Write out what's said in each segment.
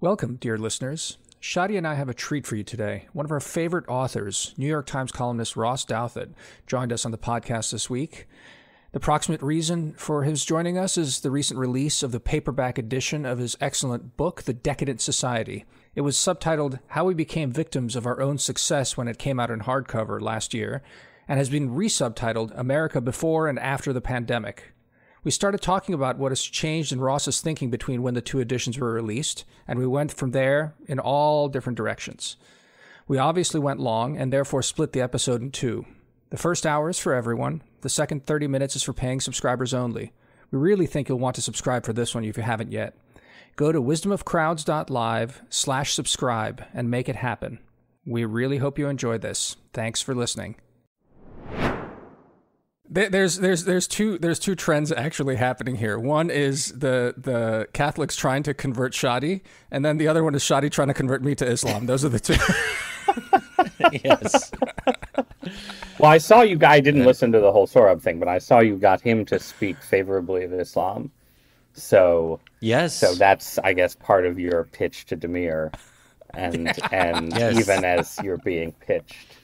Welcome, dear listeners. Shadi and I have a treat for you today. One of our favorite authors, New York Times columnist Ross Douthat, joined us on the podcast this week. The proximate reason for his joining us is the recent release of the paperback edition of his excellent book, The Decadent Society. It was subtitled How We Became Victims of Our Own Success when it came out in hardcover last year, and has been resubtitled America Before and After the Pandemic. We started talking about what has changed in Ross's thinking between when the two editions were released, and we went from there in all different directions. We obviously went long and therefore split the episode in two. The first hour is for everyone, the second 30 minutes is for paying subscribers only. We really think you'll want to subscribe for this one if you haven't yet. Go to wisdomofcrowds.live slash subscribe and make it happen. We really hope you enjoyed this. Thanks for listening. There's there's there's two there's two trends actually happening here. One is the the Catholics trying to convert Shadi, and then the other one is Shadi trying to convert me to Islam. Those are the two. yes. well, I saw you. I didn't listen to the whole Sohrab thing, but I saw you got him to speak favorably of Islam. So yes, so that's I guess part of your pitch to Damir, and and yes. even as you're being pitched.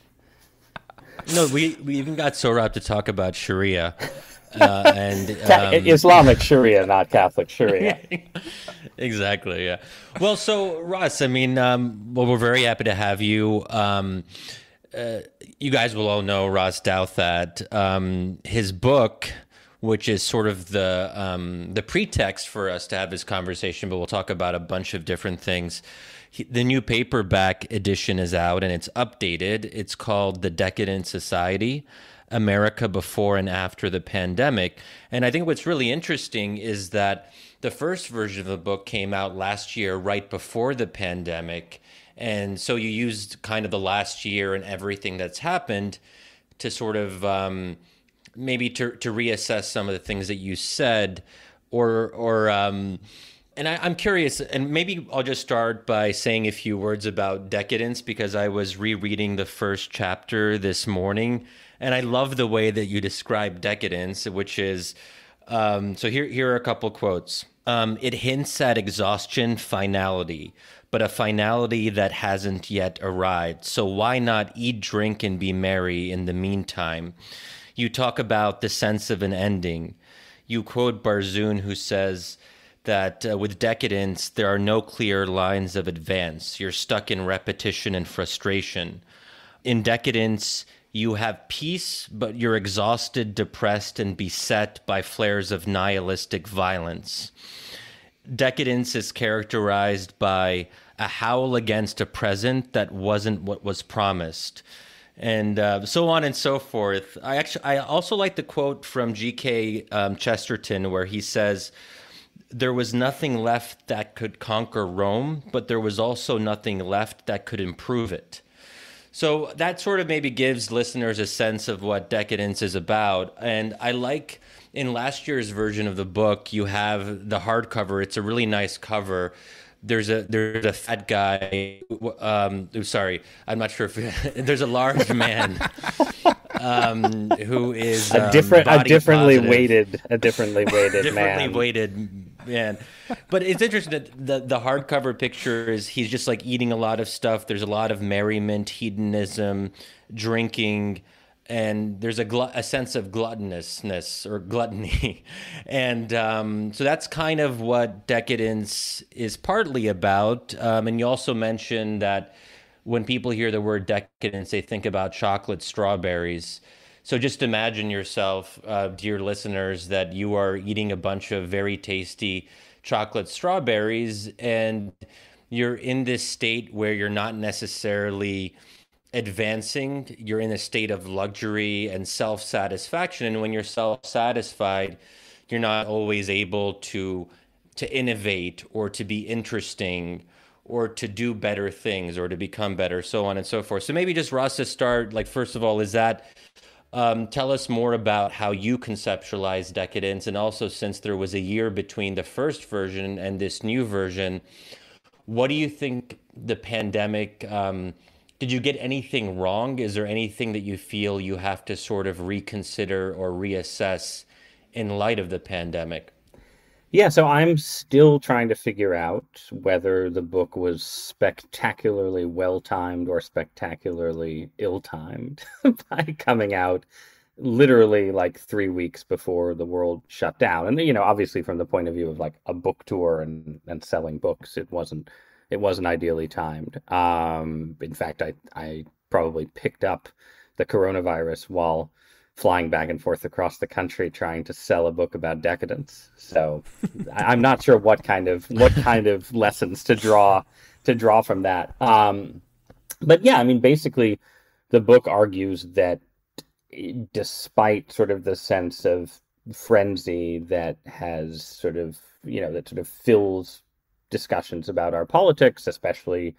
No, we, we even got Sohrab to talk about Sharia. Uh, and um... Islamic Sharia, not Catholic Sharia. exactly. Yeah. Well, so Ross, I mean, um, well, we're very happy to have you. Um, uh, you guys will all know Ross Douthat. Um, his book, which is sort of the um, the pretext for us to have this conversation, but we'll talk about a bunch of different things the new paperback edition is out and it's updated. It's called The Decadent Society America Before and After the Pandemic. And I think what's really interesting is that the first version of the book came out last year, right before the pandemic. And so you used kind of the last year and everything that's happened to sort of um, maybe to, to reassess some of the things that you said or, or, um, and I, am curious, and maybe I'll just start by saying a few words about decadence because I was rereading the first chapter this morning, and I love the way that you describe decadence, which is um, so here, here are a couple quotes. Um, it hints at exhaustion, finality, but a finality that hasn't yet arrived. So why not eat, drink, and be merry in the meantime? You talk about the sense of an ending. You quote Barzun, who says, that uh, with decadence, there are no clear lines of advance. You're stuck in repetition and frustration. In decadence, you have peace, but you're exhausted, depressed, and beset by flares of nihilistic violence. Decadence is characterized by a howl against a present that wasn't what was promised and uh, so on and so forth. I actually I also like the quote from G.K. Um, Chesterton where he says, there was nothing left that could conquer Rome, but there was also nothing left that could improve it. So that sort of maybe gives listeners a sense of what decadence is about. And I like in last year's version of the book, you have the hardcover. It's a really nice cover. There's a there's a fat guy. Um, sorry, I'm not sure if there's a large man um, who is a different, um, a differently positive. weighted, a differently weighted differently man. weighted man. But it's interesting that the the hardcover picture is he's just like eating a lot of stuff. There's a lot of merriment, hedonism, drinking, and there's a gl- a sense of gluttonousness or gluttony, and um, so that's kind of what decadence is partly about. Um, and you also mentioned that when people hear the word decadence, they think about chocolate strawberries. So just imagine yourself, uh, dear listeners, that you are eating a bunch of very tasty chocolate strawberries and you're in this state where you're not necessarily advancing. You're in a state of luxury and self satisfaction. And when you're self satisfied, you're not always able to to innovate or to be interesting or to do better things or to become better, so on and so forth. So maybe just Ross to start, like first of all, is that um, tell us more about how you conceptualize decadence, and also since there was a year between the first version and this new version, what do you think the pandemic? Um, did you get anything wrong? Is there anything that you feel you have to sort of reconsider or reassess in light of the pandemic? Yeah, so I'm still trying to figure out whether the book was spectacularly well timed or spectacularly ill timed by coming out literally like three weeks before the world shut down. And you know, obviously from the point of view of like a book tour and, and selling books, it wasn't it wasn't ideally timed. Um, in fact, I I probably picked up the coronavirus while flying back and forth across the country trying to sell a book about decadence. So I'm not sure what kind of what kind of lessons to draw to draw from that. Um, but yeah, I mean, basically, the book argues that despite sort of the sense of frenzy that has sort of you know that sort of fills discussions about our politics, especially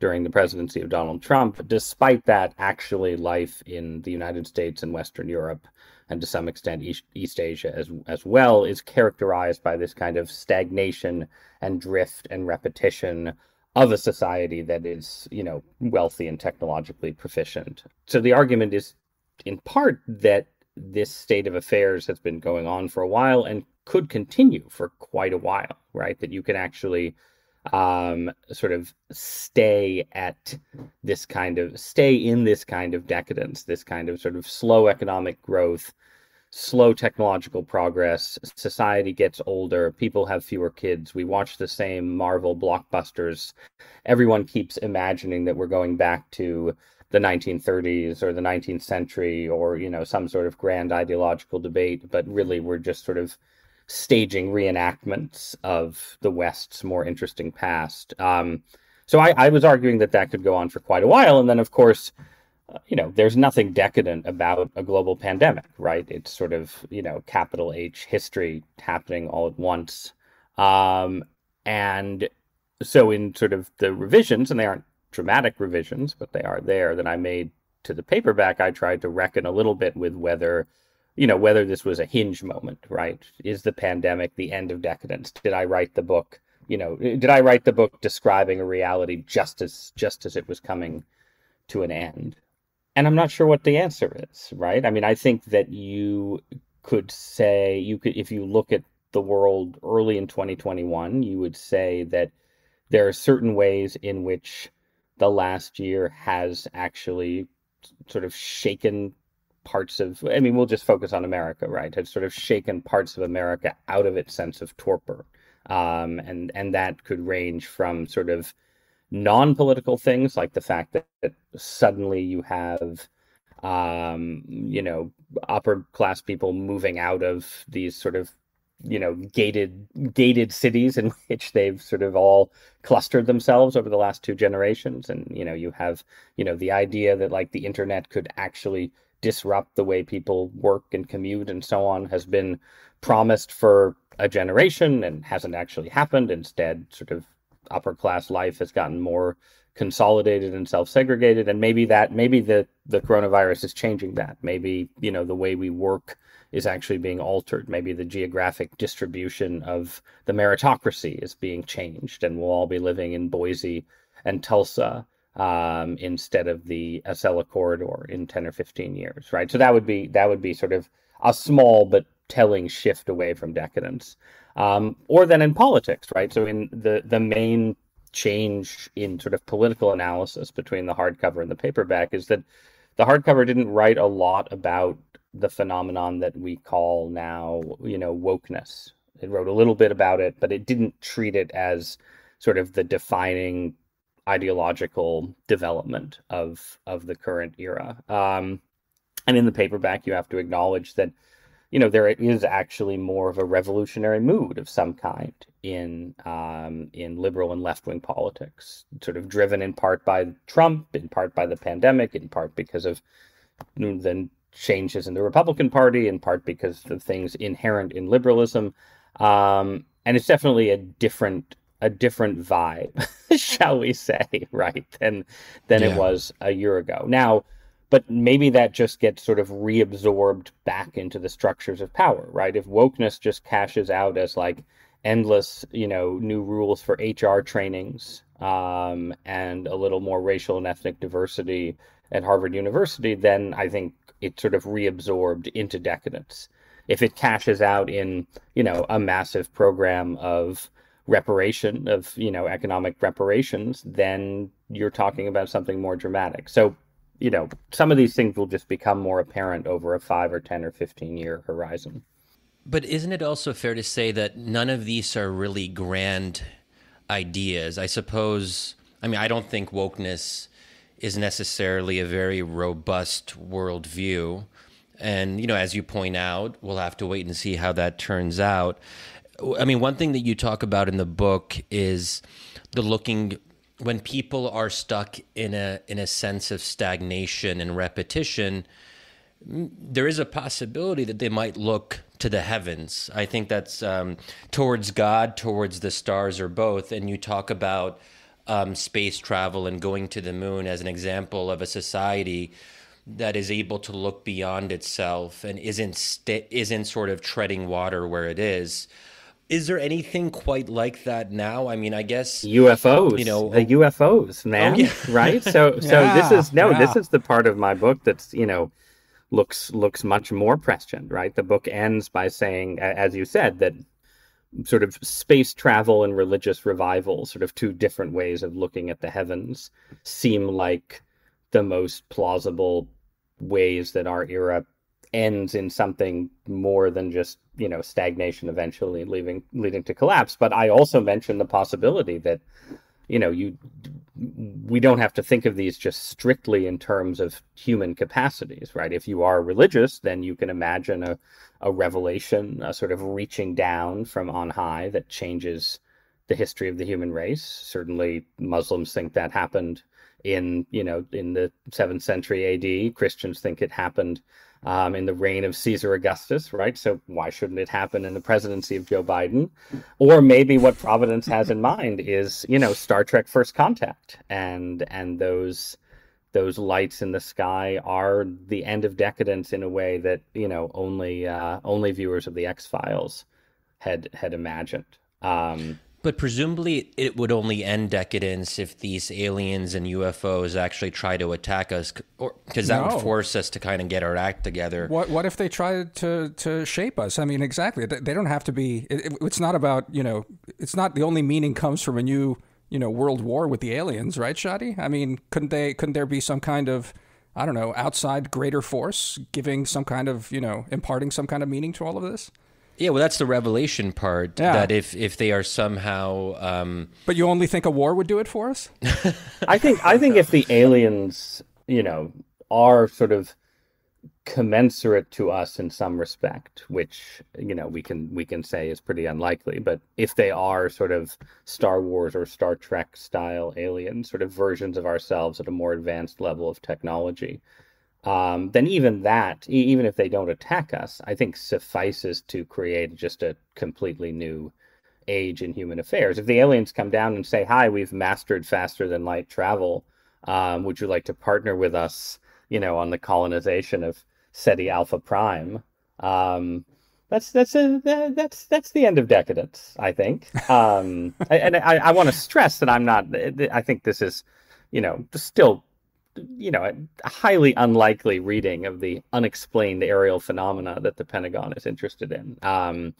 during the presidency of Donald Trump. Despite that, actually, life in the United States and Western Europe, and to some extent East, East Asia as, as well, is characterized by this kind of stagnation and drift and repetition of a society that is, you know, wealthy and technologically proficient. So the argument is, in part, that this state of affairs has been going on for a while and could continue for quite a while, right? That you can actually um, sort of stay at this kind of stay in this kind of decadence, this kind of sort of slow economic growth, slow technological progress. Society gets older, people have fewer kids. We watch the same Marvel blockbusters. Everyone keeps imagining that we're going back to the 1930s or the 19th century or you know some sort of grand ideological debate but really we're just sort of staging reenactments of the West's more interesting past. Um, so I, I, was arguing that that could go on for quite a while, and then of course, uh, you know, there's nothing decadent about a global pandemic, right? It's sort of you know capital H history happening all at once, um, and so in sort of the revisions, and they aren't dramatic revisions, but they are there that I made to the paperback. I tried to reckon a little bit with whether you know, whether this was a hinge moment, right? Is the pandemic the end of decadence? Did I write the book? You know, did I write the book describing a reality just as just as it was coming to an end? And I'm not sure what the answer is, right? I mean, I think that you could say you could if you look at the world early in 2021, you would say that there are certain ways in which the last year has actually sort of shaken parts of i mean we'll just focus on america right? Has sort of shaken parts of america out of its sense of torpor. Um, and and that could range from sort of non-political things like the fact that, that suddenly you have um, you know upper class people moving out of these sort of you know gated gated cities in which they've sort of all clustered themselves over the last two generations. And you know you have you know the idea that like the internet could actually disrupt the way people work and commute and so on has been promised for a generation and hasn't actually happened. Instead, sort of upper class life has gotten more consolidated and self-segregated and maybe that maybe the the coronavirus is changing that maybe you know the way we work is actually being altered maybe the geographic distribution of the meritocracy is being changed and we'll all be living in Boise and Tulsa um, instead of the Acela corridor in 10 or 15 years, right? So that would be that would be sort of a small but telling shift away from decadence. Um, or then in politics, right? So in the the main change in sort of political analysis between the hardcover and the paperback is that the hardcover didn't write a lot about the phenomenon that we call now, you know, wokeness. It wrote a little bit about it, but it didn't treat it as sort of the defining ideological development of of the current era. Um, and in the paperback, you have to acknowledge that you know there is actually more of a revolutionary mood of some kind in um, in liberal and left wing politics, sort of driven in part by Trump, in part by the pandemic, in part because of the changes in the Republican Party, in part because of things inherent in liberalism. Um, and it's definitely a different a different vibe, shall we say, right, than than yeah. it was a year ago. Now, but maybe that just gets sort of reabsorbed back into the structures of power, right? If wokeness just cashes out as like endless, you know, new rules for HR trainings um, and a little more racial and ethnic diversity at Harvard University, then I think it sort of reabsorbed into decadence. if it cashes out in you know a massive program of reparation of you know economic reparations then you're talking about something more dramatic. So you know some of these things will just become more apparent over a 5 or 10 or 15 year horizon. But isn't it also fair to say that none of these are really grand ideas? I suppose i mean i don't think wokeness is necessarily a very robust worldview. And you know as you point out we'll have to wait and see how that turns out I mean, one thing that you talk about in the book is the looking when people are stuck in a in a sense of stagnation and repetition. There is a possibility that they might look to the heavens. I think that's um, towards God, towards the stars, or both. And you talk about um, space travel and going to the moon as an example of a society that is able to look beyond itself and isn't st- isn't sort of treading water where it is. Is there anything quite like that now? I mean, I guess UFOs. You know, the UFOs, oh, man. Oh, yeah. right? So, so yeah, this is no, yeah. this is the part of my book that's you know looks looks much more prescient. Right? The book ends by saying, as you said, that sort of space travel and religious revival, sort of two different ways of looking at the heavens, seem like the most plausible ways that our era ends in something more than just you know stagnation eventually leaving leading to collapse. But i also mentioned the possibility that you know you we don't have to think of these just strictly in terms of human capacities right? If you are religious then you can imagine a, a revelation a sort of reaching down from on high that changes the history of the human race. Certainly muslims think that happened in you know in the 7th century ad christians think it happened um, in the reign of Caesar Augustus, right? So why shouldn't it happen in the presidency of Joe Biden? Or maybe what Providence has in mind is, you know, Star Trek First Contact and and those those lights in the sky are the end of decadence in a way that you know only uh, only viewers of the X Files had had imagined. Um, but presumably, it would only end decadence if these aliens and UFOs actually try to attack us, because that no. would force us to kind of get our act together. What What if they tried to to shape us? I mean, exactly. They don't have to be. It, it's not about you know. It's not the only meaning comes from a new you know world war with the aliens, right, Shadi? I mean, couldn't they? Couldn't there be some kind of I don't know outside greater force giving some kind of you know imparting some kind of meaning to all of this? Yeah, well, that's the revelation part. Yeah. That if if they are somehow, um... but you only think a war would do it for us? I think I think if the aliens, you know, are sort of commensurate to us in some respect, which you know we can we can say is pretty unlikely. But if they are sort of Star Wars or Star Trek style aliens, sort of versions of ourselves at a more advanced level of technology, um, then even that, even if they don't attack us, I think suffices to create just a completely new age in human affairs. If the aliens come down and say, "Hi, we've mastered faster than light travel. Um, would you like to partner with us?" You know, on the colonization of Ceti Alpha Prime. Um, that's that's a that's that's the end of decadence, I think. Um, and I, I want to stress that I'm not. I think this is, you know, still you know, a highly unlikely reading of the unexplained aerial phenomena that the Pentagon is interested in. Um,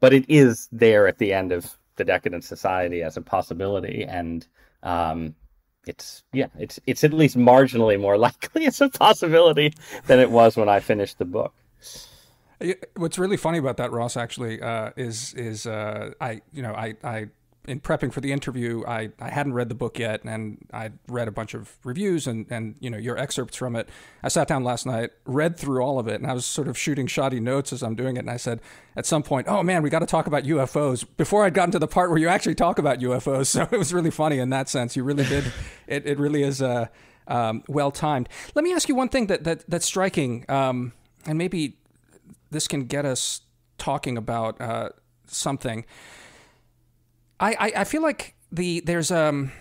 but it is there at the end of the Decadent Society as a possibility, and um, it's yeah, it's it's at least marginally more likely as a possibility than it was when I finished the book. What's really funny about that, Ross, actually, uh, is is uh, I you know I I in prepping for the interview, I, I hadn't read the book yet, and I read a bunch of reviews and, and you know your excerpts from it. I sat down last night, read through all of it, and I was sort of shooting shoddy notes as I'm doing it. And I said at some point, "Oh man, we got to talk about UFOs." Before I'd gotten to the part where you actually talk about UFOs, so it was really funny in that sense. You really did. it, it really is uh, um, well timed. Let me ask you one thing that that that's striking, um, and maybe this can get us talking about uh, something. I, I, I feel like the there's um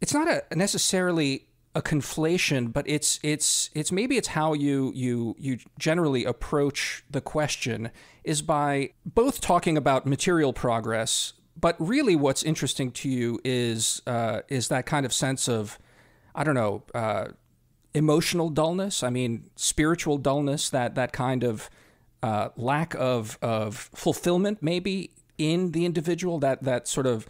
it's not a necessarily a conflation, but it's it's it's maybe it's how you you you generally approach the question is by both talking about material progress, but really what's interesting to you is uh, is that kind of sense of I don't know uh, emotional dullness. I mean spiritual dullness. That that kind of uh, lack of of fulfillment, maybe in the individual, that that sort of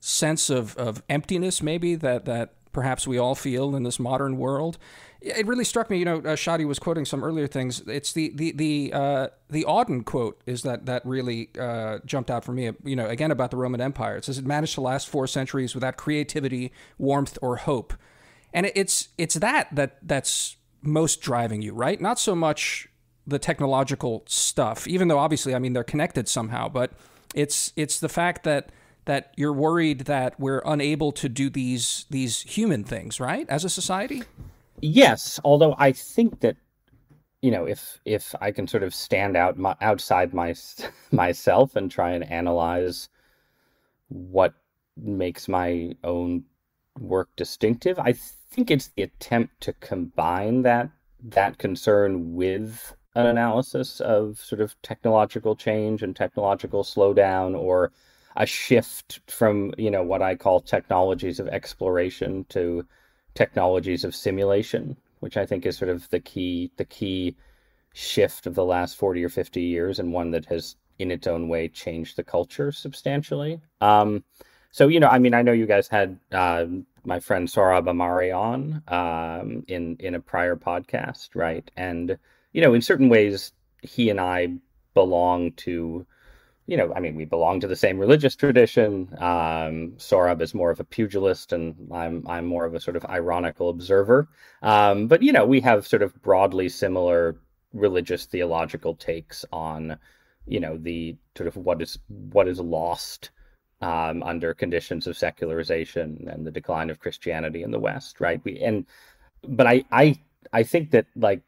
sense of, of emptiness, maybe that that perhaps we all feel in this modern world. It really struck me, you know, uh, Shadi was quoting some earlier things. It's the the the uh, the Auden quote is that that really uh, jumped out for me. You know, again about the Roman Empire. It says it managed to last four centuries without creativity, warmth, or hope, and it's it's that that that's most driving you, right? Not so much the technological stuff, even though obviously, I mean, they're connected somehow, but it's it's the fact that that you're worried that we're unable to do these these human things, right, as a society. Yes, although I think that you know, if if I can sort of stand out my, outside my myself and try and analyze what makes my own work distinctive, I think it's the attempt to combine that that concern with an analysis of sort of technological change and technological slowdown or a shift from you know what I call technologies of exploration to technologies of simulation, which I think is sort of the key the key shift of the last 40 or 50 years and one that has in its own way changed the culture substantially. Um, so you know, I mean, I know you guys had uh, my friend Sohrab Ahmari on um, in in a prior podcast, right? And you know, in certain ways, he and I belong to you know, I mean, we belong to the same religious tradition. Um, is more of a pugilist, and I'm I'm more of a sort of ironical observer. Um, but you know, we have sort of broadly similar religious theological takes on, you know, the sort of what is what is lost um, under conditions of secularization and the decline of Christianity in the West, right? We and but I I I think that like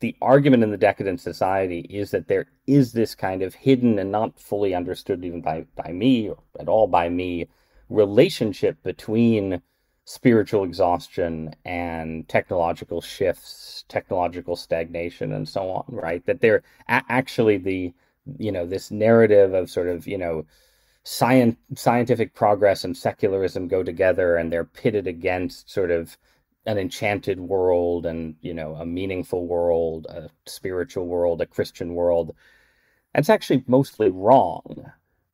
the argument in the decadent society is that there is this kind of hidden and not fully understood even by, by me or at all by me relationship between spiritual exhaustion and technological shifts technological stagnation and so on right? That they're a- actually the you know this narrative of sort of you know science scientific progress and secularism go together and they're pitted against sort of an enchanted world and you know a meaningful world a spiritual world a christian world. That's actually mostly wrong.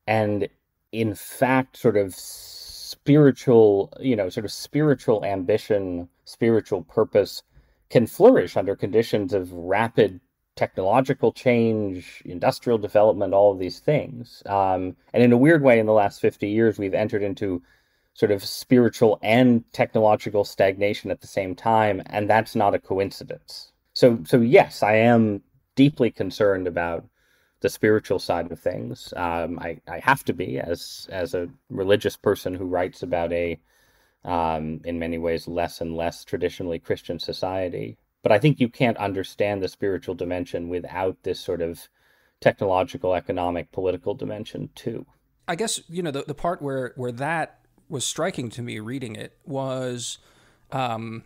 And in fact sort of spiritual you know sort of spiritual ambition spiritual purpose can flourish under conditions of rapid technological change industrial development all of these things. Um, and in a weird way in the last 50 years we've entered into sort of spiritual and technological stagnation at the same time, and that's not a coincidence. So, so yes, I am deeply concerned about the spiritual side of things. Um, I, I have to be as as a religious person who writes about a, um, in many ways, less and less traditionally Christian society. But I think you can't understand the spiritual dimension without this sort of technological, economic, political dimension too. I guess you know the, the part where where that was striking to me reading it was um,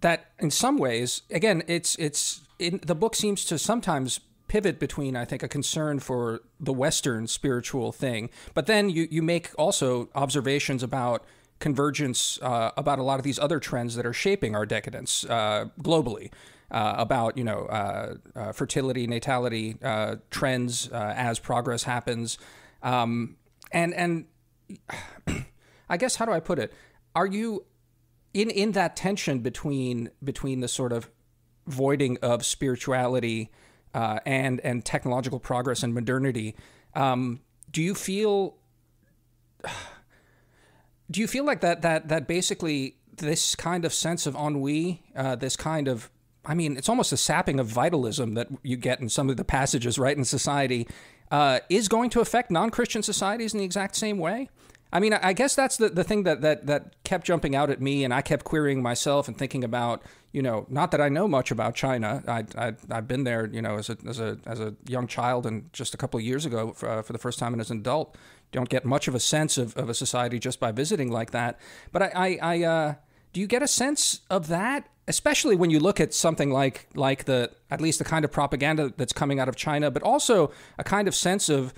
that in some ways, again, it's it's in the book seems to sometimes pivot between I think a concern for the Western spiritual thing, but then you you make also observations about convergence uh, about a lot of these other trends that are shaping our decadence uh, globally. Uh, about you know uh, uh, fertility, natality uh, trends as progress happens, um, and and I guess how do I put it? Are you in in that tension between between the sort of voiding of spirituality uh, and and technological progress and modernity? Um, do you feel? Do you feel like that that that basically this kind of sense of ennui, uh, this kind of I mean, it's almost a sapping of vitalism that you get in some of the passages, right, in society, uh, is going to affect non Christian societies in the exact same way? I mean, I guess that's the, the thing that, that, that kept jumping out at me, and I kept querying myself and thinking about, you know, not that I know much about China. I, I, I've been there, you know, as a, as, a, as a young child and just a couple of years ago for, uh, for the first time and as an adult. Don't get much of a sense of, of a society just by visiting like that. But I, I, I uh, do you get a sense of that? Especially when you look at something like, like the, at least the kind of propaganda that's coming out of China, but also a kind of sense of,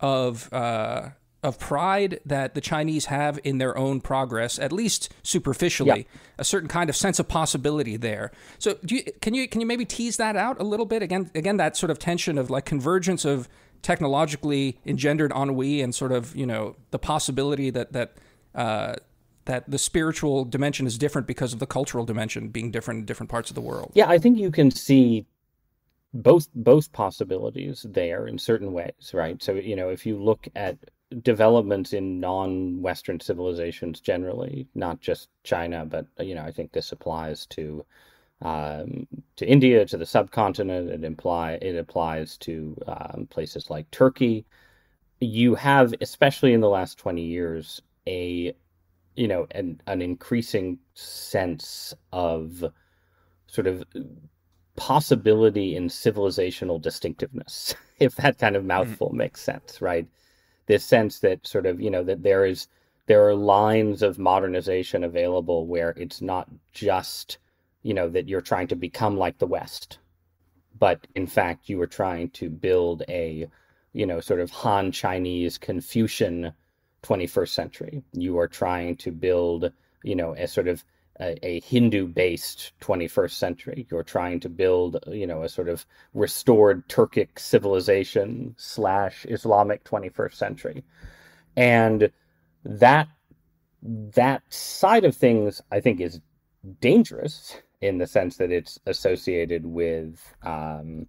of, uh, of pride that the Chinese have in their own progress, at least superficially, a certain kind of sense of possibility there. So, you, can you can you maybe tease that out a little bit again? Again, that sort of tension of like convergence of technologically engendered ennui and sort of you know the possibility that that uh, that the spiritual dimension is different because of the cultural dimension being different in different parts of the world. Yeah, I think you can see both both possibilities there in certain ways, right? So you know, if you look at developments in non-Western civilizations generally, not just China, but you know, I think this applies to um, to India, to the subcontinent. It imply it applies to um, places like Turkey. You have, especially in the last twenty years, a you know an an increasing sense of sort of possibility in civilizational distinctiveness, if that kind of mm-hmm. mouthful mm. makes sense, right? This sense that sort of, you know, that there is there are lines of modernization available where it's not just, you know, that you're trying to become like the West, but in fact you are trying to build a, you know, sort of Han Chinese Confucian 21st century. You are trying to build, you know, a sort of a, a Hindu-based 21st century. You're trying to build, you know, a sort of restored Turkic civilization slash Islamic 21st century, and that that side of things, I think, is dangerous in the sense that it's associated with um,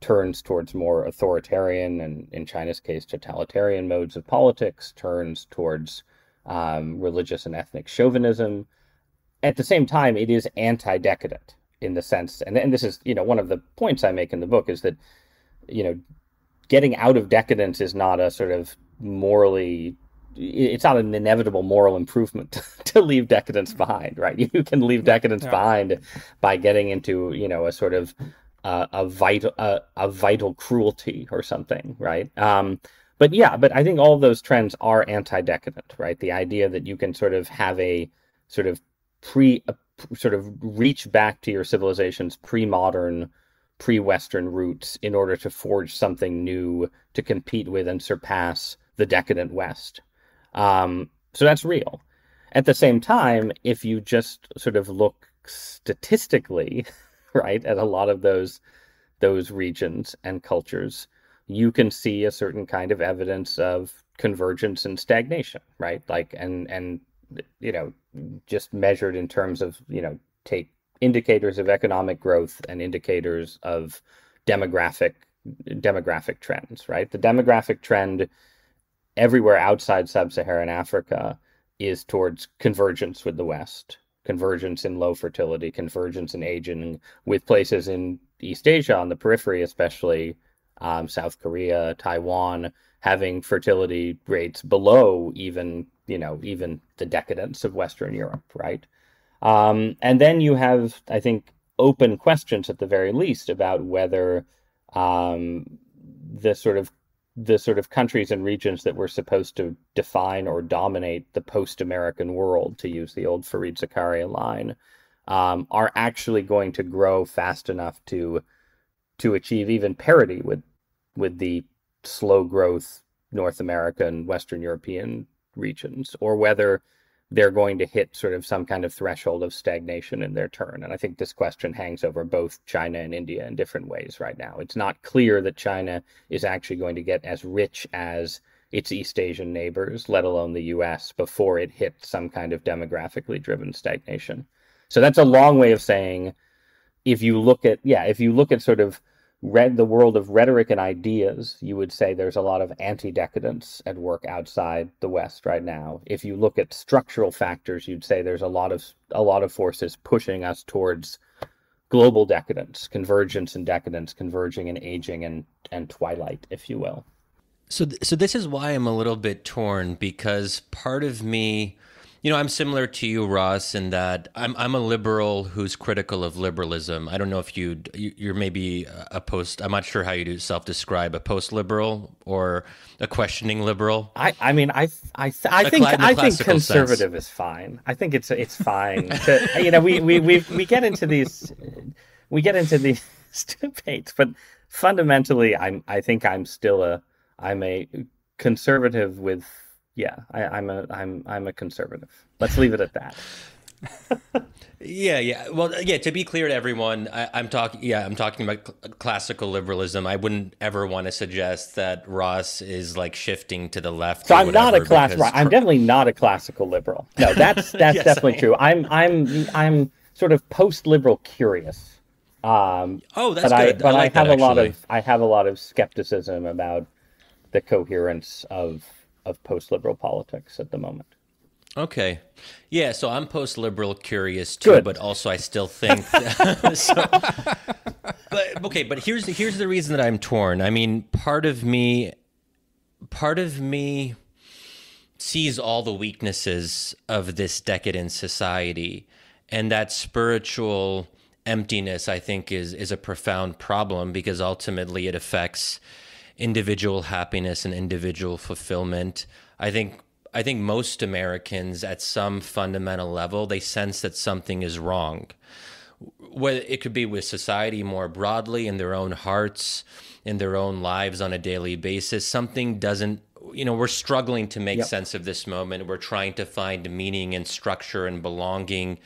turns towards more authoritarian and, in China's case, totalitarian modes of politics, turns towards um, religious and ethnic chauvinism, at the same time, it is anti-decadent in the sense, and, and this is, you know, one of the points I make in the book is that, you know, getting out of decadence is not a sort of morally it's not an inevitable moral improvement to leave decadence behind, right? You can leave decadence yeah. behind by getting into, you know, a sort of uh, a vital uh, a vital cruelty or something, right? Um, but yeah, but I think all those trends are anti-decadent, right? The idea that you can sort of have a sort of pre uh, sort of reach back to your civilization's pre-modern pre-western roots in order to forge something new to compete with and surpass the decadent west. Um, so that's real. At the same time if you just sort of look statistically right at a lot of those those regions and cultures you can see a certain kind of evidence of convergence and stagnation right? Like and and you know, just measured in terms of, you know, take indicators of economic growth and indicators of demographic demographic trends, right? The demographic trend everywhere outside sub-Saharan Africa is towards convergence with the West, convergence in low fertility, convergence in aging, with places in East Asia on the periphery, especially um, South Korea, Taiwan, having fertility rates below even you know even the decadence of Western Europe, right? Um, and then you have, I think, open questions at the very least about whether um, the sort of the sort of countries and regions that were supposed to define or dominate the post-American world, to use the old Fareed Zakaria line, um, are actually going to grow fast enough to to achieve even parity with with the slow growth North American, Western European regions, or whether they're going to hit sort of some kind of threshold of stagnation in their turn. And I think this question hangs over both China and India in different ways right now. It's not clear that China is actually going to get as rich as its East Asian neighbors, let alone the US, before it hits some kind of demographically driven stagnation. So that's a long way of saying if you look at, yeah, if you look at sort of read the world of rhetoric and ideas, you would say there's a lot of anti-decadence at work outside the West right now. If you look at structural factors, you'd say there's a lot of a lot of forces pushing us towards global decadence, convergence and decadence, converging and aging and and twilight, if you will. So, th- so this is why I'm a little bit torn because part of me you know, I'm similar to you, Ross, in that I'm I'm a liberal who's critical of liberalism. I don't know if you'd you're maybe a post. I'm not sure how you do self-describe a post-liberal or a questioning liberal. I I mean I I I think I think conservative sense. is fine. I think it's it's fine. to, you know, we we we we get into these we get into these debates, but fundamentally, I'm I think I'm still a I'm a conservative with yeah, I, I'm a I'm I'm a conservative. Let's leave it at that. yeah, yeah. Well, yeah. To be clear to everyone, I, am talking. Yeah, I'm talking about cl- classical liberalism. I wouldn't ever want to suggest that Ross is like shifting to the left. So I'm not a class. Right, I'm definitely not a classical liberal. No, that's that's yes, definitely true. I'm I'm I'm sort of post-liberal curious. Um, oh, that's but good. I, but I, like I have that, a lot of I have a lot of skepticism about the coherence of of post-liberal politics at the moment. Okay. Yeah, so I'm post liberal curious too, Good. but also I still think so, but okay, but here's here's the reason that I'm torn. I mean, part of me part of me sees all the weaknesses of this decadent society and that spiritual emptiness I think is is a profound problem because ultimately it affects individual happiness and individual fulfillment. I think I think most Americans, at some fundamental level, they sense that something is wrong. Whether it could be with society more broadly, in their own hearts, in their own lives on a daily basis, something doesn't. You know, we're struggling to make yep. sense of this moment. We're trying to find meaning and structure and belonging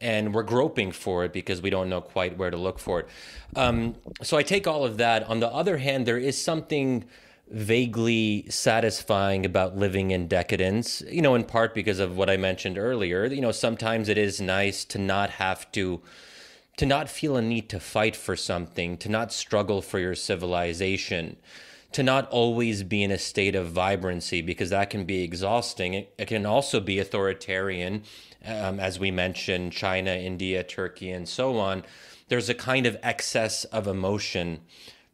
and we're groping for it because we don't know quite where to look for it. Um, so I take all of that. On the other hand, there is something vaguely satisfying about living in decadence, you know, in part because of what I mentioned earlier. You know, sometimes it is nice to not have to to not feel a need to fight for something, to not struggle for your civilization, to not always be in a state of vibrancy because that can be exhausting. It, it can also be authoritarian, um, as we mentioned, China, India, Turkey, and so on. There's a kind of excess of emotion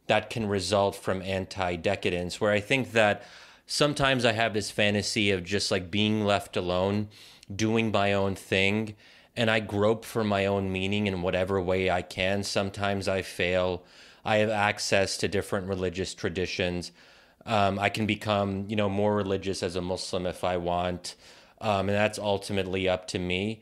that can result from anti decadence, where I think that sometimes I have this fantasy of just like being left alone, doing my own thing, and I grope for my own meaning in whatever way I can. Sometimes I fail. I have access to different religious traditions. Um, I can become, you know, more religious as a Muslim if I want, um, and that's ultimately up to me.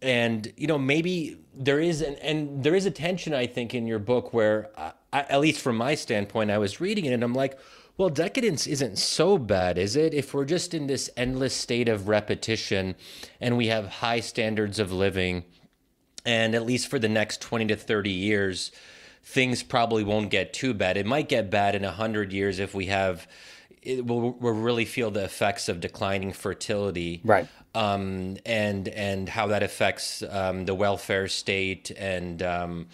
And you know maybe there is an and there is a tension i think in your book where I, at least from my standpoint i was reading it and i'm like well decadence isn't so bad is it? If we're just in this endless state of repetition and we have high standards of living and at least for the next 20 to 30 years things probably won't get too bad. It might get bad in 100 years if we have it will, will really feel the effects of declining fertility, right? Um, and and how that affects um, the welfare state and um,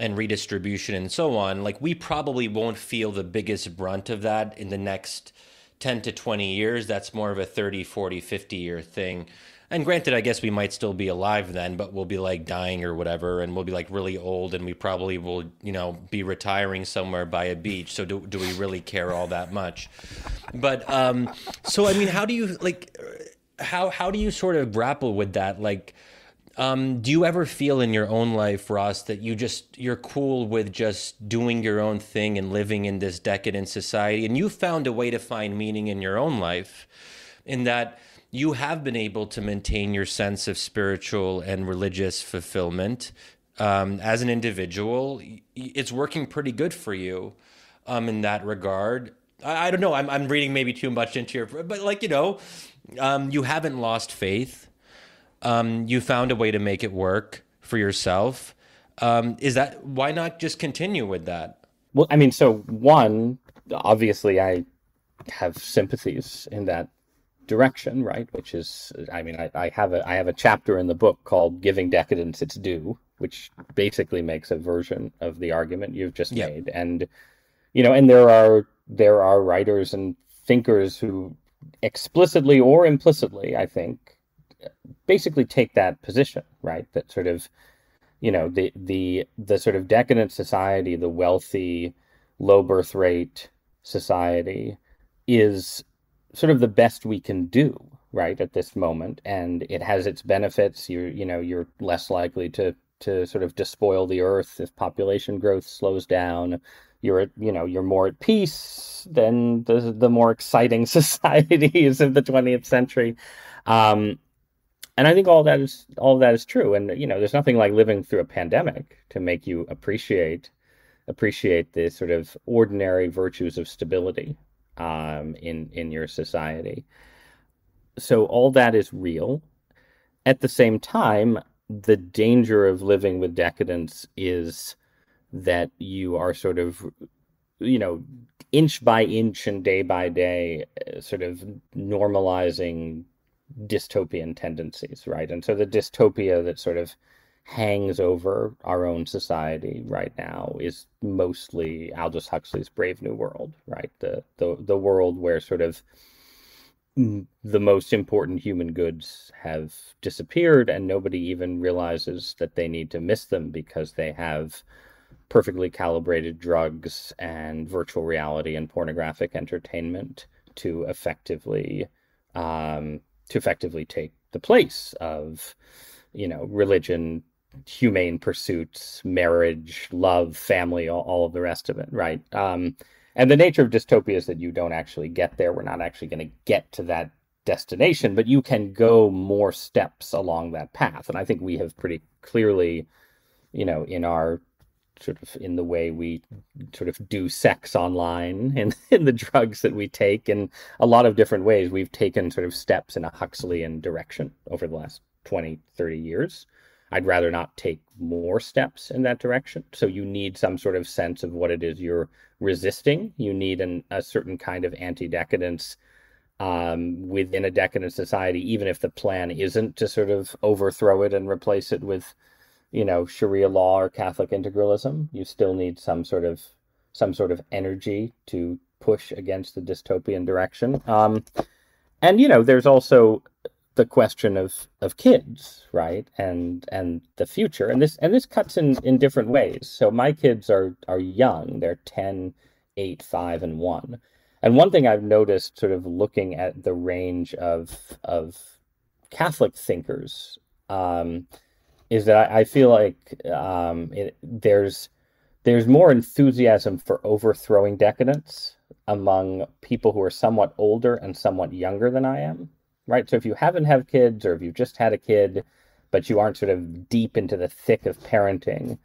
and redistribution and so on. Like we probably won't feel the biggest brunt of that in the next 10 to 20 years. That's more of a 30, 40, 50 year thing. And granted, I guess we might still be alive then, but we'll be like dying or whatever, and we'll be like really old, and we probably will, you know, be retiring somewhere by a beach. So do do we really care all that much? But um, so I mean, how do you like? How how do you sort of grapple with that? Like, um, do you ever feel in your own life, Ross, that you just you're cool with just doing your own thing and living in this decadent society, and you found a way to find meaning in your own life, in that you have been able to maintain your sense of spiritual and religious fulfillment um, as an individual. It's working pretty good for you um, in that regard. I, I, don't know. I'm, I'm reading maybe too much into your, but like, you know, um, you haven't lost faith. Um, you found a way to make it work for yourself. Um, is that why not just continue with that? Well, I mean, so one, obviously, I have sympathies in that direction, right? Which is, I mean, I, I, have a I have a chapter in the book called "Giving Decadence Its Due," which basically makes a version of the argument you've just yep. made, and you know, and there are there are writers and thinkers who explicitly or implicitly, I think, basically take that position, right? That sort of, you know, the the the sort of decadent society, the wealthy, low birth rate society, is sort of the best we can do right at this moment and it has its benefits. You're you know you're less likely to to sort of despoil the earth if population growth slows down. You're at, you know you're more at peace than the the more exciting societies of the 20th century. Um, and i think all that is all that is true. And you know there's nothing like living through a pandemic to make you appreciate appreciate the sort of ordinary virtues of stability um, in in your society. so all that is real. At the same time, the danger of living with decadence is that you are sort of you know inch by inch and day by day uh, sort of normalizing dystopian tendencies right and so the dystopia that sort of hangs over our own society right now is mostly Aldous Huxley's Brave New World, right? The the the world where sort of the most important human goods have disappeared and nobody even realizes that they need to miss them because they have perfectly calibrated drugs and virtual reality and pornographic entertainment to effectively um, to effectively take the place of you know religion humane pursuits, marriage, love, family, all, all of the rest of it, right? Um, and the nature of dystopia is that you don't actually get there. We're not actually going to get to that destination, but you can go more steps along that path. And I think we have pretty clearly, you know, in our sort of in the way we sort of do sex online and in the drugs that we take in a lot of different ways we've taken sort of steps in a huxleyan direction over the last 20 30 years I'd rather not take more steps in that direction. So you need some sort of sense of what it is you're resisting. You need an, a certain kind of anti decadence um, within a decadent society, even if the plan isn't to sort of overthrow it and replace it with, you know, Sharia law or Catholic integralism. You still need some sort of some sort of energy to push against the dystopian direction. Um, and you know, there's also the question of of kids right? And and the future. And this and this cuts in in different ways. So my kids are are young. They're 10 8 5 and 1 and one thing i've noticed sort of looking at the range of of catholic thinkers um, is that I, I feel like um, it, there's there's more enthusiasm for overthrowing decadence among people who are somewhat older and somewhat younger than I am right? So if you haven't have kids or if you've just had a kid, but you aren't sort of deep into the thick of parenting,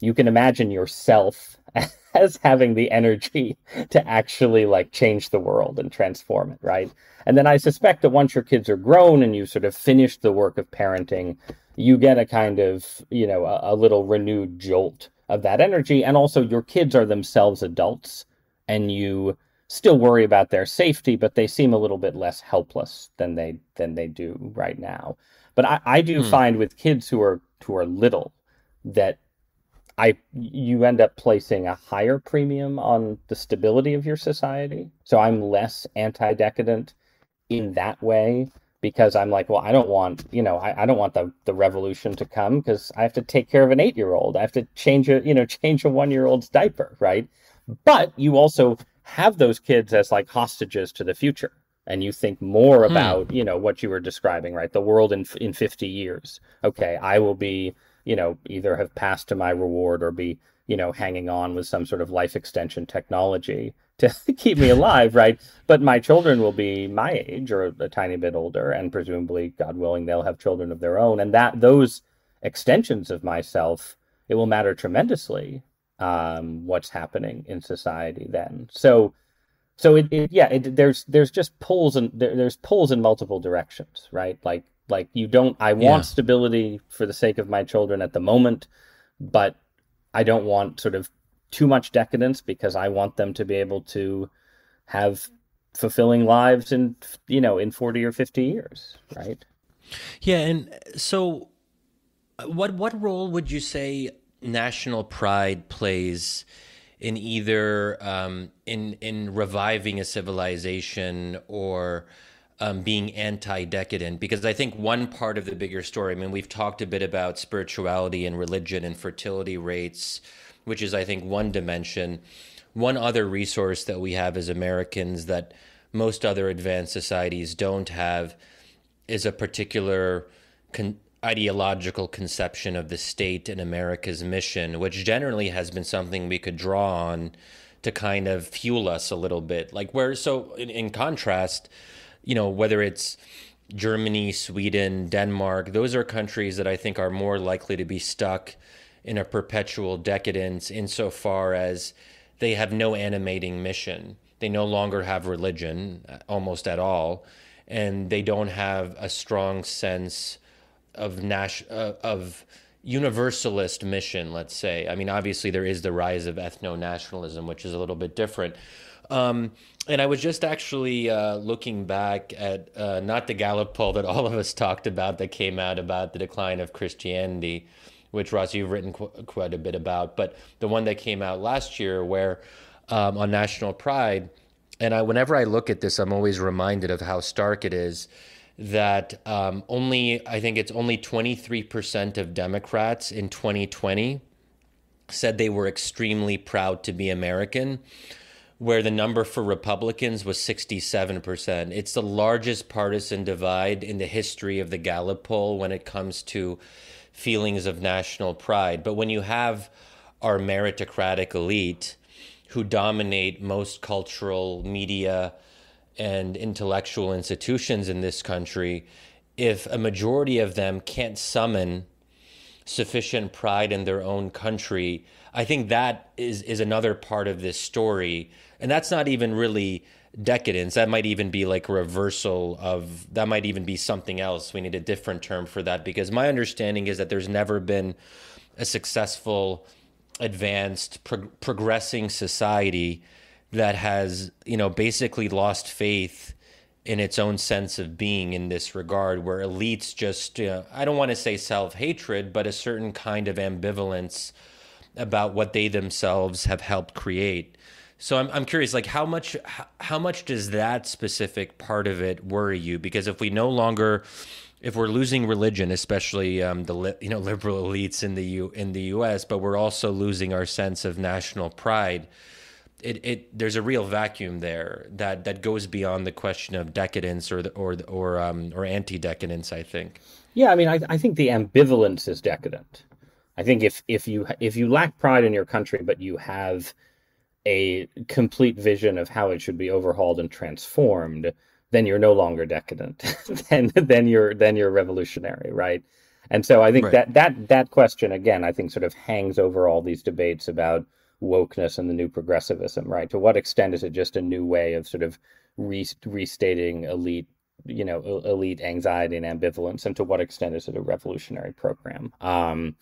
you can imagine yourself as having the energy to actually like change the world and transform it, right? And then I suspect that once your kids are grown and you sort of finish the work of parenting, you get a kind of, you know, a, a little renewed jolt of that energy. And also your kids are themselves adults and you still worry about their safety, but they seem a little bit less helpless than they than they do right now. But I, I do hmm. find with kids who are who are little that I you end up placing a higher premium on the stability of your society. So I'm less anti-decadent in that way because I'm like, well, I don't want, you know, I, I don't want the, the revolution to come because I have to take care of an eight year old. I have to change a, you know, change a one year old's diaper, right? But you also have those kids as like hostages to the future. And you think more hmm. about you know what you were describing right? The world in in 50 years. Okay i will be you know either have passed to my reward or be you know hanging on with some sort of life extension technology to keep me alive right? But my children will be my age or a tiny bit older and presumably god willing they'll have children of their own. And that those extensions of myself it will matter tremendously um, what's happening in society then. So, so it, it yeah, it, there's there's just pulls and there, there's pulls in multiple directions, right? Like like you don't. I want yeah. stability for the sake of my children at the moment, but I don't want sort of too much decadence because I want them to be able to have fulfilling lives in you know in 40 or 50 years right yeah and so what what role would you say national pride plays in either um, in in reviving a civilization or um, being anti-decadent because I think one part of the bigger story. I mean, we've talked a bit about spirituality and religion and fertility rates, which is I think one dimension. One other resource that we have as Americans that most other advanced societies don't have is a particular con- ideological conception of the state and America's mission, which generally has been something we could draw on to kind of fuel us a little bit. Like where so in, in contrast, you know, whether it's Germany, Sweden, Denmark, those are countries that I think are more likely to be stuck in a perpetual decadence insofar as they have no animating mission. They no longer have religion uh, almost at all and they don't have a strong sense of nas- uh, of universalist mission, let's say. I mean, obviously there is the rise of ethno nationalism, which is a little bit different. Um, and I was just actually uh, looking back at uh, not the Gallup poll that all of us talked about that came out about the decline of Christianity, which Ross you've written qu- quite a bit about, but the one that came out last year where um, on national pride. And I, whenever I look at this, I'm always reminded of how stark it is that um, only, I think it's only 23% of Democrats in 2020 said they were extremely proud to be American, where the number for Republicans was 67%. It's the largest partisan divide in the history of the Gallup poll when it comes to feelings of national pride. But when you have our meritocratic elite who dominate most cultural media and intellectual institutions in this country, if a majority of them can't summon sufficient pride in their own country, I think that is is another part of this story. And that's not even really decadence. That might even be like a reversal of that might even be something else. We need a different term for that because my understanding is that there's never been a successful advanced pro- progressing society that has you know basically lost faith in its own sense of being in this regard where elites just i don't want to say self-hatred but a certain kind of ambivalence about what they themselves have helped create so i'm, I'm curious like how much how much does that specific part of it worry you because if we no longer if we're losing religion, especially um, the you know liberal elites in the U in the U.S., but we're also losing our sense of national pride. It, it there's a real vacuum there that that goes beyond the question of decadence or the, or or um, or anti decadence. I think. Yeah, I mean, I, I think the ambivalence is decadent. I think if if you if you lack pride in your country, but you have a complete vision of how it should be overhauled and transformed, then you're no longer decadent. then then you're then you're revolutionary, right? And so I think right. that that that question again, I think sort of hangs over all these debates about wokeness and the new progressivism, right? To what extent is it just a new way of sort of re- restating elite, you know, elite anxiety and ambivalence, and to what extent is it a revolutionary program? Um,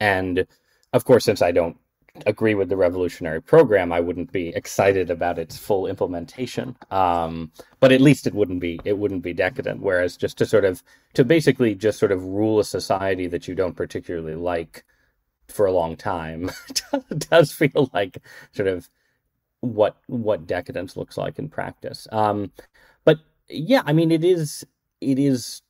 and of course, since I don't agree with the revolutionary program, I wouldn't be excited about its full implementation. Um, but at least it wouldn't be it wouldn't be decadent. Whereas just to sort of to basically just sort of rule a society that you don't particularly like for a long time does feel like sort of what what decadence looks like in practice. Um, but yeah, I mean it is it is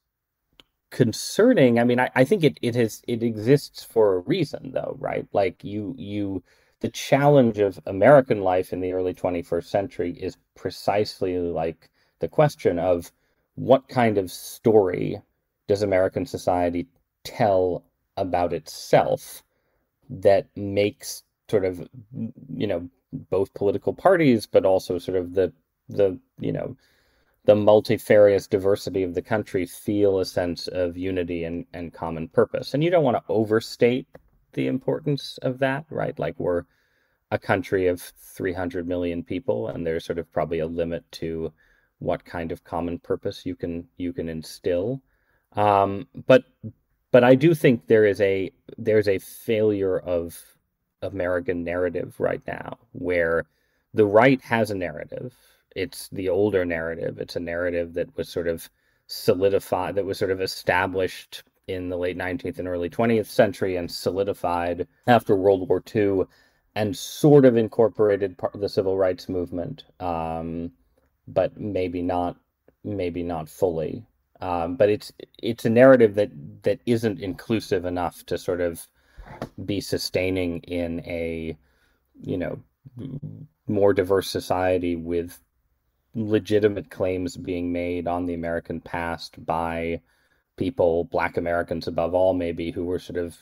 concerning. I mean, I, I think it it has it exists for a reason though, right? Like you you the challenge of American life in the early 21st century is precisely like the question of what kind of story does American society tell about itself that makes sort of you know both political parties but also sort of the the you know the multifarious diversity of the country feel a sense of unity and, and common purpose. And you don't want to overstate the importance of that, right? Like we're a country of 300 million people, and there's sort of probably a limit to what kind of common purpose you can you can instill. Um, but but I do think there is a there's a failure of American narrative right now where the right has a narrative it's the older narrative. It's a narrative that was sort of solidified, that was sort of established in the late 19th and early 20th century and solidified after World War II and sort of incorporated part of the civil rights movement, um, but maybe not, maybe not fully. Um, but it's it's a narrative that that isn't inclusive enough to sort of be sustaining in a you know more diverse society with legitimate claims being made on the American past by people, Black Americans above all, maybe, who were sort of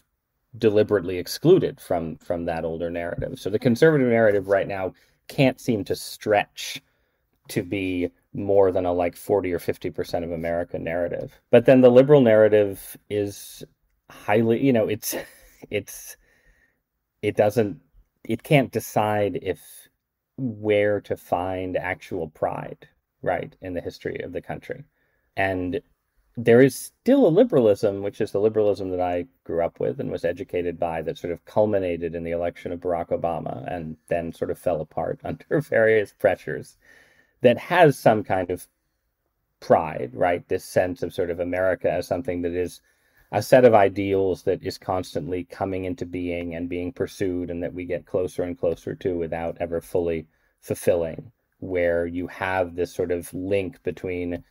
deliberately excluded from from that older narrative. So the conservative narrative right now can't seem to stretch to be more than a like 40 or 50% of American narrative. But then the liberal narrative is highly, you know, it's it's it doesn't it can't decide if where to find actual pride, right, in the history of the country. And there is still a liberalism, which is the liberalism that I grew up with and was educated by, that sort of culminated in the election of Barack Obama and then sort of fell apart under various pressures, that has some kind of pride, right? This sense of sort of America as something that is a set of ideals that is constantly coming into being and being pursued and that we get closer and closer to without ever fully fulfilling, where you have this sort of link between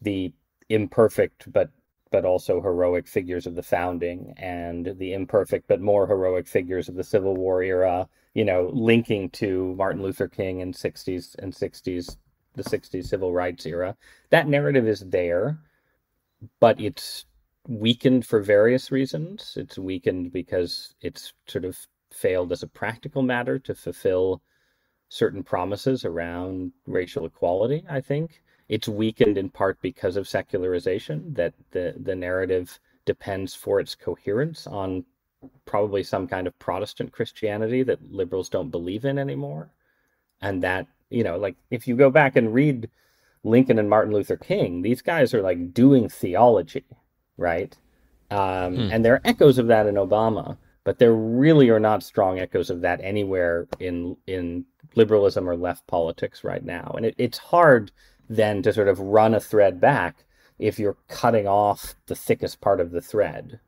the imperfect but but also heroic figures of the founding and the imperfect but more heroic figures of the Civil War era, you know, linking to Martin Luther King and 60s and 60s the 60s civil rights era. That narrative is there, but it's weakened for various reasons. It's weakened because it's sort of failed as a practical matter to fulfill certain promises around racial equality, I think. It's weakened in part because of secularization, that the, the narrative depends for its coherence on probably some kind of Protestant Christianity that liberals don't believe in anymore. And that, you know, like if you go back and read Lincoln and Martin Luther King, these guys are like doing theology, right? Um, hmm. And there are echoes of that in Obama, but there really are not strong echoes of that anywhere in in liberalism or left politics right now. And it, it's hard then to sort of run a thread back if you're cutting off the thickest part of the thread.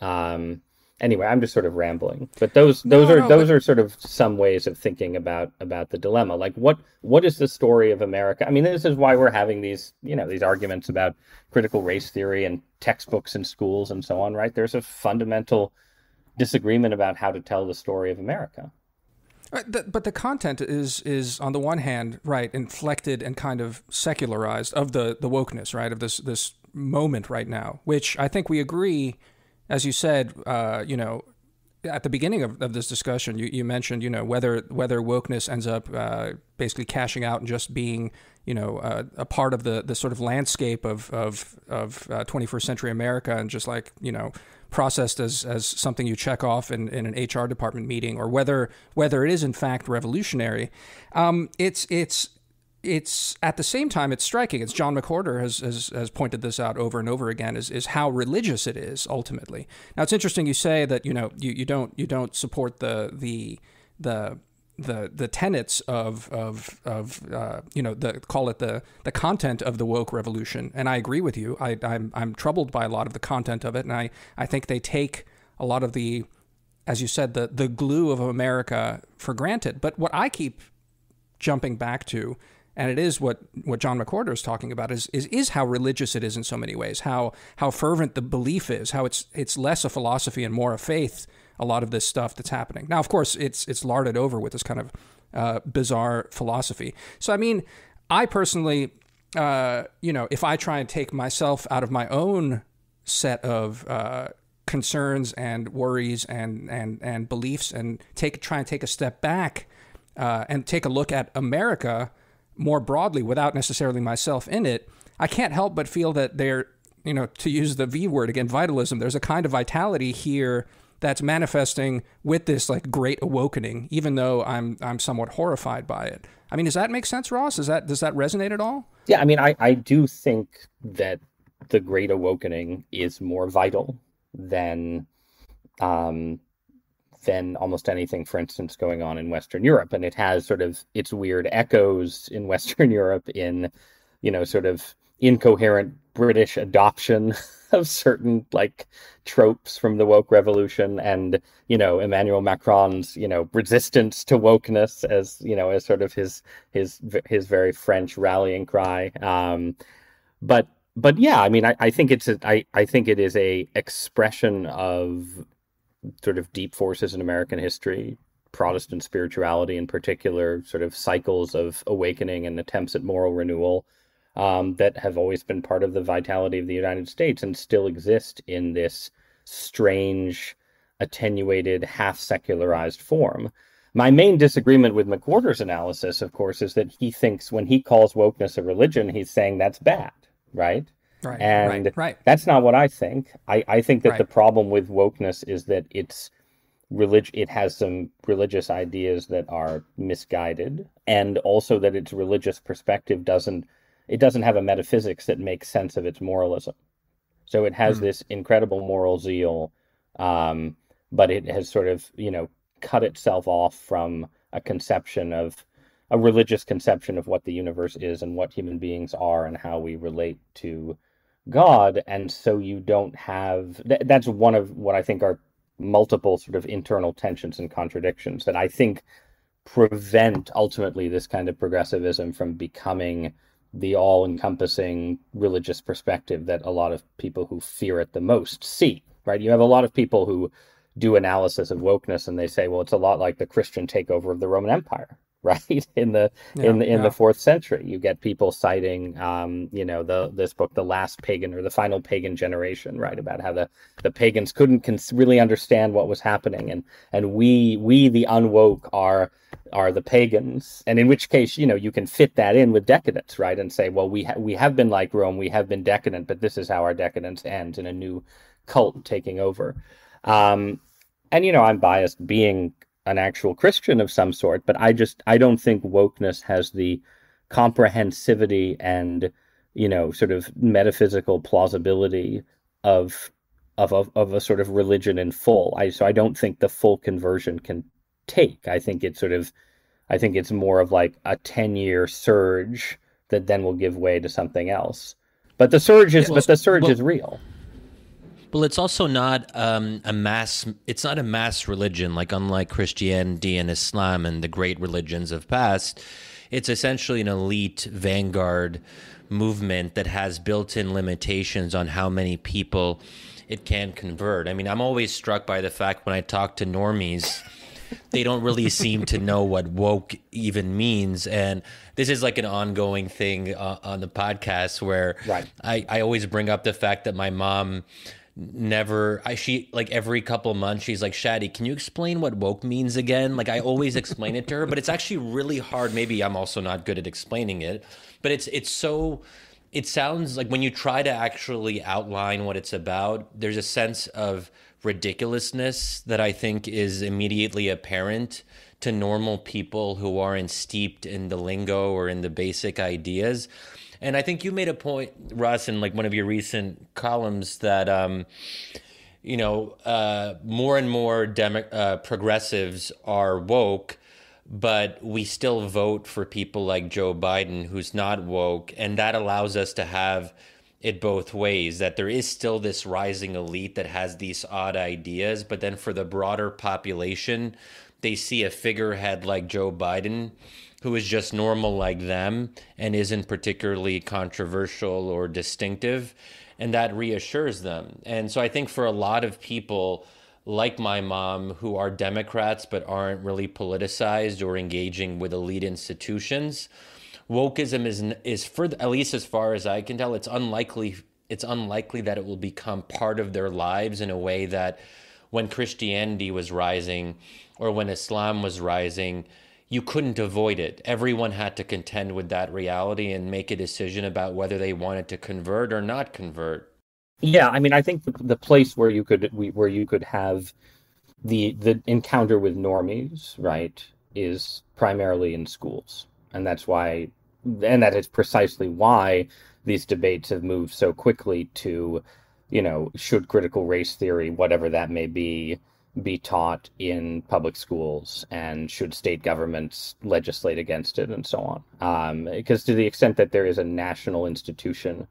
Um, anyway, I'm just sort of rambling, but those those no, are no, those but... are sort of some ways of thinking about about the dilemma. Like what what is the story of America? I mean, this is why we're having these you know these arguments about critical race theory and textbooks in schools and so on. Right? There's a fundamental disagreement about how to tell the story of America. Uh, but the content is is on the one hand right inflected and kind of secularized of the the wokeness right of this this moment right now, which I think we agree, as you said, uh, you know, at the beginning of, of this discussion, you, you mentioned you know whether whether wokeness ends up uh, basically cashing out and just being you know uh, a part of the the sort of landscape of of of 21st uh, century America and just like you know processed as, as something you check off in, in an HR department meeting, or whether whether it is in fact revolutionary. Um, it's it's it's at the same time it's striking. It's John McWhorter has, has has pointed this out over and over again. Is is how religious it is ultimately. Now it's interesting you say that you know you, you don't you don't support the the the the the tenets of of of uh, you know the call it the the content of the woke revolution, and I agree with you. I, I'm I'm troubled by a lot of the content of it, and I I think they take a lot of the, as you said, the the glue of America for granted. But what I keep jumping back to, and it is what what John McWhorter is talking about, is is is how religious it is in so many ways, how how fervent the belief is, how it's it's less a philosophy and more a faith a lot of this stuff that's happening. Now, of course, it's it's larded over with this kind of uh, bizarre philosophy. So, I mean, I personally, uh, you know, if I try and take myself out of my own set of uh, concerns and worries and and and beliefs, and take try and take a step back uh, and take a look at America more broadly, without necessarily myself in it, I can't help but feel that there, you know, to use the V word again, vitalism. There's a kind of vitality here that's manifesting with this like great awakening, even though I'm I'm somewhat horrified by it. I mean, does that make sense, Ross? Is that does that resonate at all? Yeah, I mean, I I do think that the great awakening is more vital than um than almost anything, for instance, going on in Western Europe. And it has sort of its weird echoes in Western Europe in, you know, sort of incoherent British adoption of certain like tropes from the woke revolution and you know Emmanuel Macron's you know resistance to wokeness as you know as sort of his his his very French rallying cry um but but yeah I mean I, I think it's a, I, I think it is a expression of sort of deep forces in American history Protestant spirituality in particular sort of cycles of awakening and attempts at moral renewal um, that have always been part of the vitality of the United States and still exist in this strange, attenuated, half secularized form. My main disagreement with McWhorter's analysis, of course, is that he thinks when he calls wokeness a religion, he's saying that's bad, right? Right. And right, right. that's not what I think. I, I think that right. the problem with wokeness is that it's relig- it has some religious ideas that are misguided, and also that its religious perspective doesn't it doesn't have a metaphysics that makes sense of its moralism. So it has mm. this incredible moral zeal, um, but it has sort of you know cut itself off from a conception of a religious conception of what the universe is and what human beings are and how we relate to God. And so you don't have th- that's one of what I think are multiple sort of internal tensions and contradictions that I think prevent ultimately this kind of progressivism from becoming the all encompassing religious perspective that a lot of people who fear it the most see, right? You have a lot of people who do analysis of wokeness and they say, well, it's a lot like the Christian takeover of the Roman Empire, right? In the yeah, in the in yeah. the fourth century you get people citing um you know the this book the last pagan or the final pagan generation right? About how the the pagans couldn't cons- really understand what was happening. And and we we the unwoke are are the pagans. And in which case you know you can fit that in with decadence right? And say well we ha- we have been like rome we have been decadent but this is how our decadence ends in a new cult taking over. Um and you know i'm biased being an actual Christian of some sort, but I just I don't think wokeness has the comprehensivity and you know sort of metaphysical plausibility of of of, of a sort of religion in full. I so I don't think the full conversion can take. I think it's sort of I think it's more of like a 10 year surge that then will give way to something else. But the surge is well, but the surge well, is real. Well, it's also not um, a mass. It's not a mass religion, like unlike Christianity and Islam and the great religions of past. It's essentially an elite vanguard movement that has built-in limitations on how many people it can convert. I mean, I'm always struck by the fact when I talk to normies they don't really seem to know what woke even means. And this is like an ongoing thing uh, on the podcast where right. I, I always bring up the fact that my mom never I she like every couple months she's like Shadi can you explain what woke means again? Like I always explain it to her but it's actually really hard. Maybe I'm also not good at explaining it but it's it's so it sounds like when you try to actually outline what it's about there's a sense of ridiculousness that I think is immediately apparent to normal people who aren't steeped in the lingo or in the basic ideas and I think you made a point, Ross, in like one of your recent columns that, um, you know, uh, more and more demo- uh, progressives are woke, but we still vote for people like Joe Biden, who's not woke, and that allows us to have it both ways that there is still this rising elite that has these odd ideas but then for the broader population they see a figurehead like Joe Biden who is just normal like them and isn't particularly controversial or distinctive. And that reassures them. And so I think for a lot of people, like my mom, who are Democrats but aren't really politicized or engaging with elite institutions, wokeism is is for at least as far as I can tell, it's unlikely it's unlikely that it will become part of their lives in a way that when Christianity was rising or when Islam was rising, you couldn't avoid it. Everyone had to contend with that reality and make a decision about whether they wanted to convert or not convert. Yeah, I mean, I think the, the place where you could where you could have the the encounter with normies, right, is primarily in schools, and that's why, and that is precisely why these debates have moved so quickly to, you know, should critical race theory, whatever that may be, be taught in public schools and should state governments legislate against it and so on. Um, because to the extent that there is a national institution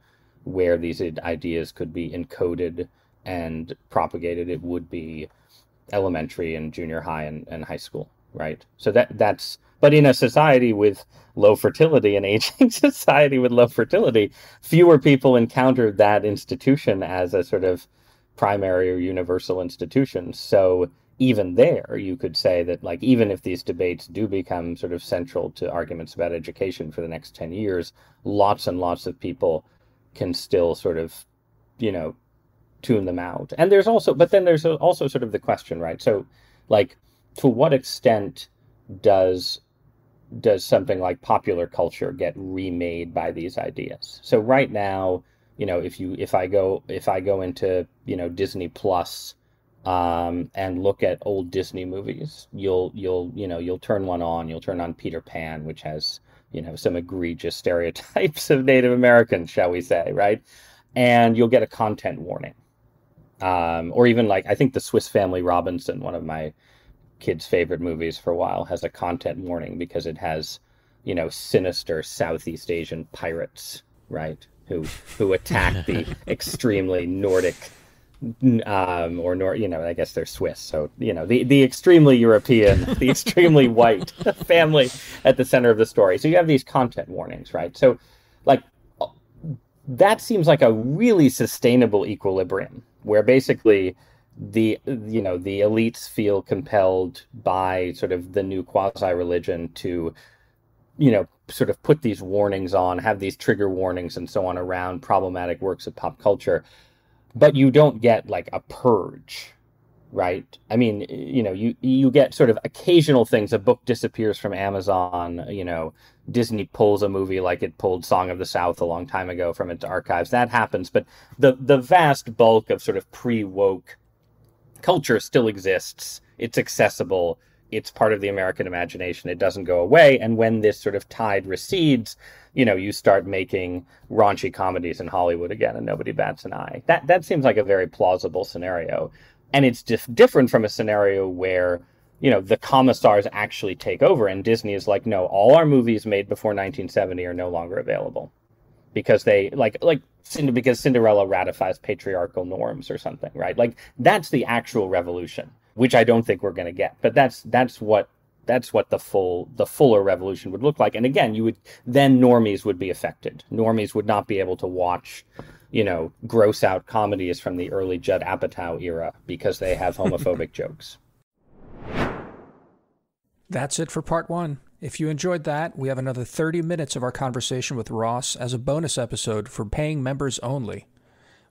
where these ideas could be encoded and propagated it would be elementary and junior high and, and high school right? So that that's but in a society with low fertility an aging society with low fertility fewer people encounter that institution as a sort of primary or universal institutions. So even there, you could say that, like, even if these debates do become sort of central to arguments about education for the next 10 years, lots and lots of people can still sort of, you know, tune them out. And there's also, but then there's also sort of the question, right? So, like, to what extent does does something like popular culture get remade by these ideas? So right now, you know if you if i go if i go into you know disney plus um, and look at old Disney movies. You'll you'll you know you'll turn one on. You'll turn on Peter Pan, which has you know some egregious stereotypes of Native Americans, shall we say, right? And you'll get a content warning, um, or even like I think the Swiss Family Robinson, one of my kids' favorite movies for a while, has a content warning because it has you know sinister Southeast Asian pirates, right? Who who attack the extremely Nordic um, or nor you know I guess they're Swiss, so you know the the extremely European, the extremely white family at the center of the story. So you have these content warnings, right? So like that seems like a really sustainable equilibrium where basically the you know the elites feel compelled by sort of the new quasi religion to you know sort of put these warnings on have these trigger warnings and so on around problematic works of pop culture. But you don't get like a purge right? I mean you know you you get sort of occasional things. A book disappears from amazon you know disney pulls a movie like it pulled song of the south a long time ago from its archives. That happens. But the the vast bulk of sort of pre-woke culture still exists. It's accessible it's part of the american imagination it doesn't go away and when this sort of tide recedes you know, you start making raunchy comedies in Hollywood again and nobody bats an eye. That that seems like a very plausible scenario. And it's dif- different from a scenario where, you know, the commissars actually take over and Disney is like, no, all our movies made before 1970 are no longer available because they like like because Cinderella ratifies patriarchal norms or something, right? Like that's the actual revolution, which I don't think we're going to get. But that's that's what that's what the full the fuller revolution would look like. And again you would then normies would be affected. Normies would not be able to watch you know gross out comedies from the early judd apatow era because they have homophobic jokes. That's it for part one. If you enjoyed that we have another 30 minutes of our conversation with ross as a bonus episode for paying members only.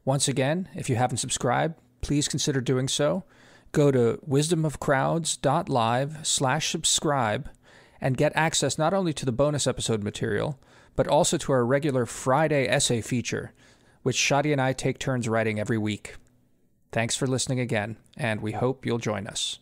Once again if you haven't subscribed please consider doing so go to wisdomofcrowds.live slash subscribe and get access not only to the bonus episode material, but also to our regular Friday essay feature, which Shadi and I take turns writing every week. Thanks for listening again, and we hope you'll join us.